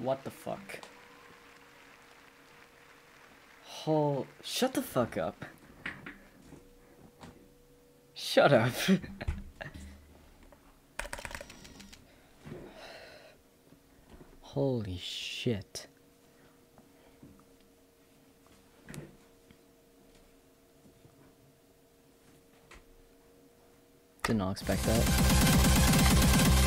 What the fuck? Oh, shut the fuck up. Shut up. Holy shit. Did not expect that.